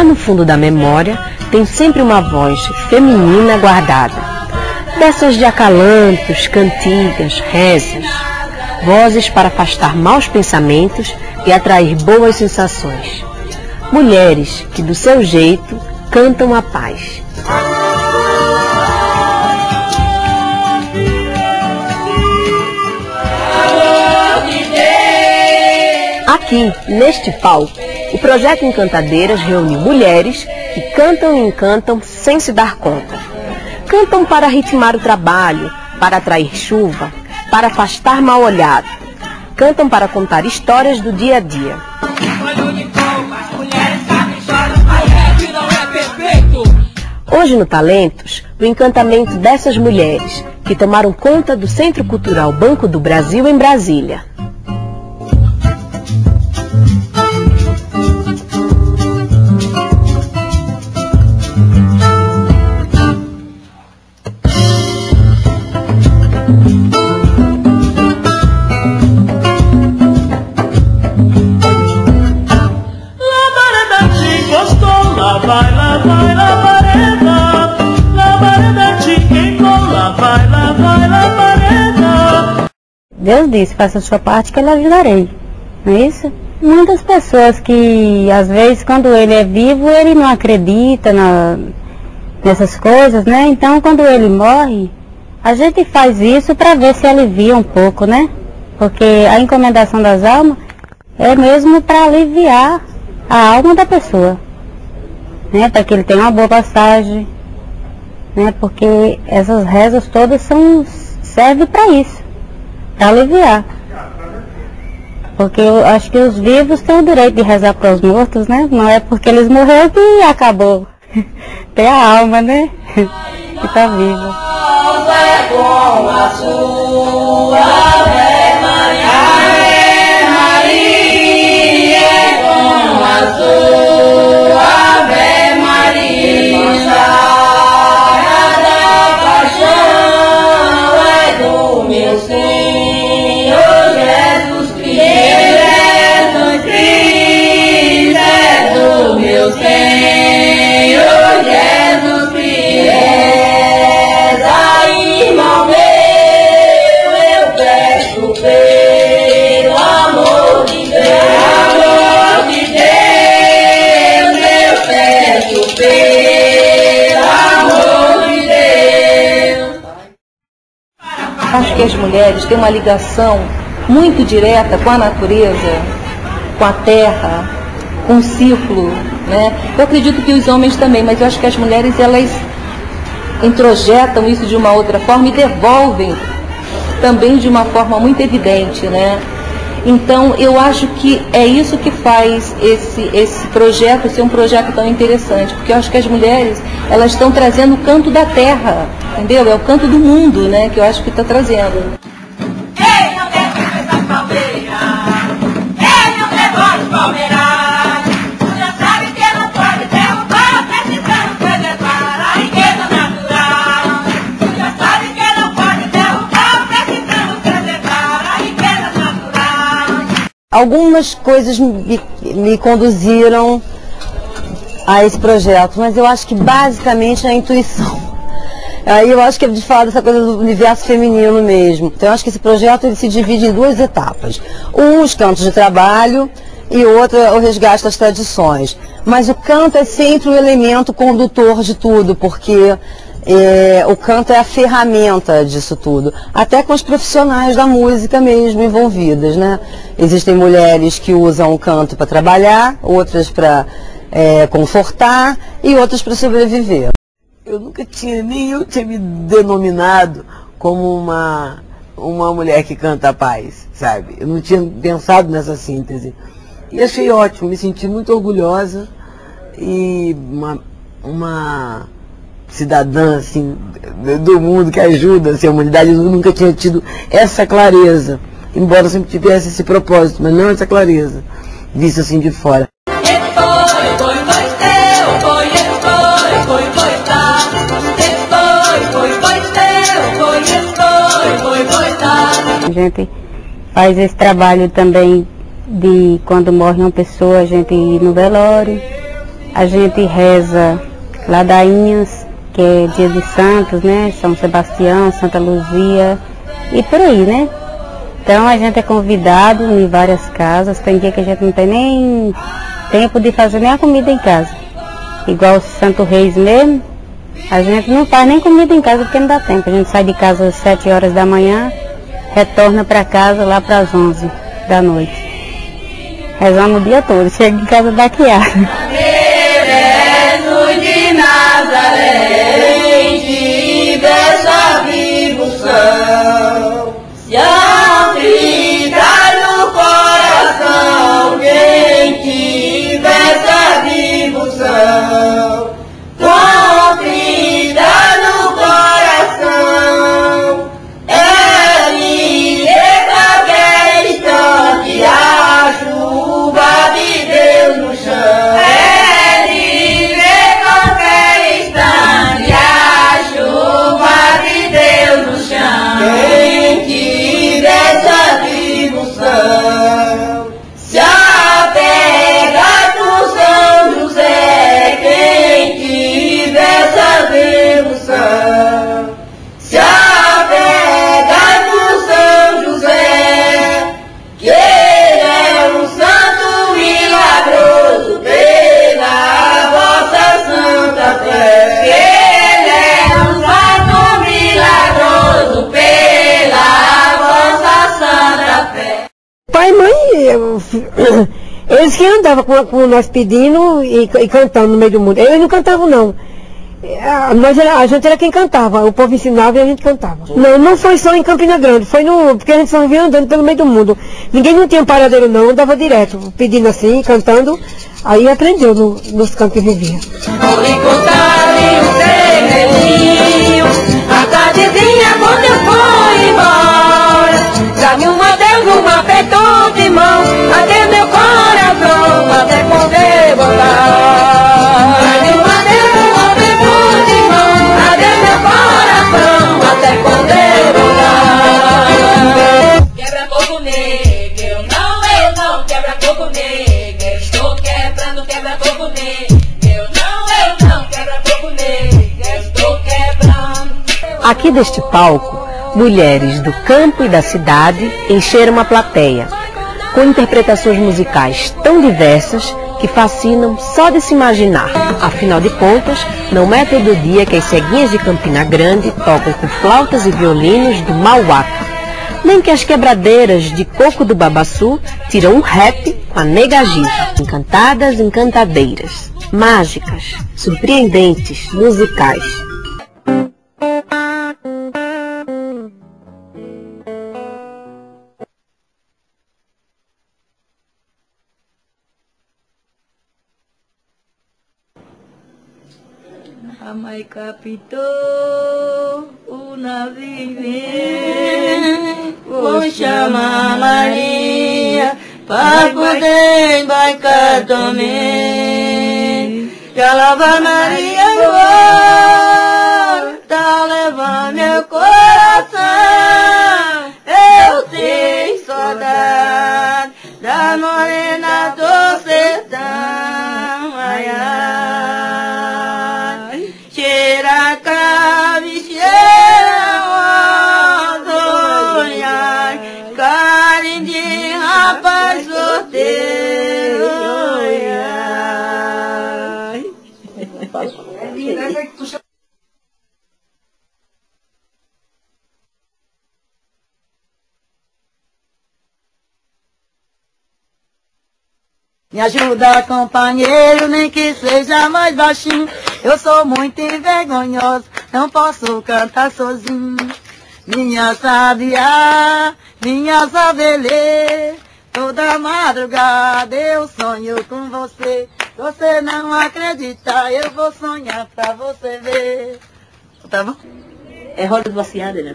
lá no fundo da memória tem sempre uma voz feminina guardada. Dessas de acalantos, cantigas, rezas. Vozes para afastar maus pensamentos e atrair boas sensações. Mulheres que, do seu jeito, cantam a paz. Aqui, neste palco, o projeto Encantadeiras reúne mulheres que cantam e encantam sem se dar conta. Cantam para ritmar o trabalho, para atrair chuva, para afastar mal olhado. Cantam para contar histórias do dia a dia. Hoje no Talentos, o encantamento dessas mulheres que tomaram conta do Centro Cultural Banco do Brasil em Brasília. Deus disse, faça a sua parte que eu lhe ajudarei. Não é isso? Muitas pessoas que, às vezes, quando ele é vivo, ele não acredita na, nessas coisas, né? Então, quando ele morre, a gente faz isso para ver se alivia um pouco, né? Porque a encomendação das almas é mesmo para aliviar a alma da pessoa, né? Para que ele tenha uma boa passagem, né? Porque essas rezas todas são servem para isso aliviar. Porque eu acho que os vivos têm o direito de rezar para os mortos, né? Não é porque eles morreram que acabou. Tem a alma, né? que está viva. Mulheres têm uma ligação muito direta com a natureza, com a terra, com o ciclo. Né? Eu acredito que os homens também, mas eu acho que as mulheres elas introjetam isso de uma outra forma e devolvem também de uma forma muito evidente. Né? Então, eu acho que é isso que faz esse, esse projeto ser um projeto tão interessante, porque eu acho que as mulheres, elas estão trazendo o canto da terra, entendeu? É o canto do mundo, né, que eu acho que está trazendo. Algumas coisas me, me conduziram a esse projeto, mas eu acho que basicamente é a intuição. Aí eu acho que é de falar dessa coisa do universo feminino mesmo. Então eu acho que esse projeto ele se divide em duas etapas. Um, os cantos de trabalho e outra, o resgate das tradições. Mas o canto é sempre o elemento condutor de tudo, porque é, o canto é a ferramenta disso tudo. Até com os profissionais da música mesmo envolvidas, né? Existem mulheres que usam o canto para trabalhar, outras para é, confortar e outras para sobreviver. Eu nunca tinha, nem eu tinha me denominado como uma, uma mulher que canta a paz, sabe? Eu não tinha pensado nessa síntese. E achei ótimo, me senti muito orgulhosa e uma, uma cidadã assim, do mundo que ajuda assim, a humanidade. Eu nunca tinha tido essa clareza, embora eu sempre tivesse esse propósito, mas não essa clareza, visto assim de fora. A gente faz esse trabalho também de quando morre uma pessoa, a gente ir no velório, a gente reza ladainhas, que é dia de santos, né? São Sebastião, Santa Luzia e por aí, né? Então a gente é convidado em várias casas, tem dia que a gente não tem nem tempo de fazer nem a comida em casa. Igual o Santo Reis mesmo, a gente não faz nem comida em casa porque não dá tempo. A gente sai de casa às 7 horas da manhã, retorna para casa lá para as 11 da noite. Rezamos o dia todo, chega em casa baqueada. Jesus de 네. eles que andavam com, com nós pedindo e, e cantando no meio do mundo. Eles não cantavam, não. A, nós era- a gente era quem cantava, o povo ensinava e a gente cantava. Não, não foi só em Campina Grande, foi no. Porque a gente só vivia andando pelo meio do mundo. Ninguém não tinha paradeiro não, andava direto, pedindo assim, cantando. Aí aprendeu no- nos cantos que vivia. Aqui deste palco, mulheres do campo e da cidade encheram a plateia, com interpretações musicais tão diversas que fascinam só de se imaginar. Afinal de contas, não é todo dia que as ceguinhas de Campina Grande tocam com flautas e violinos do Mauaca, nem que as quebradeiras de coco do Babaçu tiram um rap com a nega Giza. Encantadas, encantadeiras, mágicas, surpreendentes, musicais. Amai capitó una virgen, Poxa Maria, para poder embarcar também. Que ela vai Maria agora. Me ajuda, companheiro, nem que seja mais baixinho. Eu sou muito envergonhosa, não posso cantar sozinho. Minha sabiá, minha savelê, toda madrugada eu sonho com você. Você não acredita, eu vou sonhar pra você ver. Tá bom? É roda vaciada, né?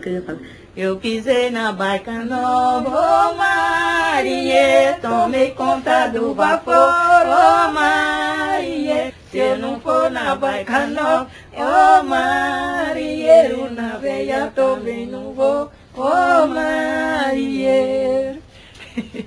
Eu pisei na barca nova, ô Marie, tomei conta do vapor, ô Marie. Se eu não for na barca nova, ô marinheiro, na veia também não vou, ô Marie.